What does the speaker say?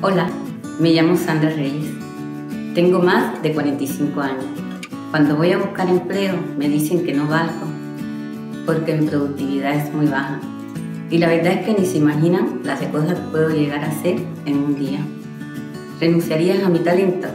Hola, me llamo Sandra Reyes. Tengo más de 45 años. Cuando voy a buscar empleo me dicen que no valgo porque mi productividad es muy baja. Y la verdad es que ni se imaginan las cosas que puedo llegar a hacer en un día. ¿Renunciarías a mi talento?